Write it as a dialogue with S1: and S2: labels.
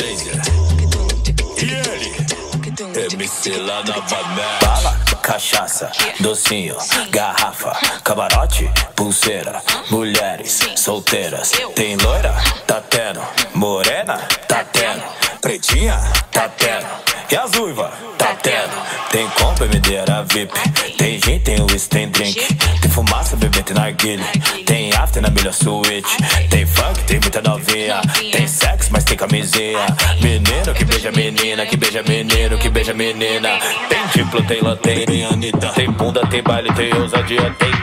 S1: E ele? MC lá na Bala, cachaça, docinho, garrafa, camarote, pulseira, mulheres solteiras. Tem loira? Tá tendo. Morena? Tá tendo. Pretinha? Tá tendo. E as uivas? Tá tendo. Tem compra, era VIP. Tem gin, tem whisky, tem drink. Tem fumaça, bebê, tem narguilha. Tem after na melhor suíte. Tem funk, tem muita novinha. Tem sexo, mas tem camisinha. Menino que beija menina, que beija menino, que beija menina. Tem diplo, tem lanterna, tem Anitta. Tem bunda, tem baile, tem ousadia. Tem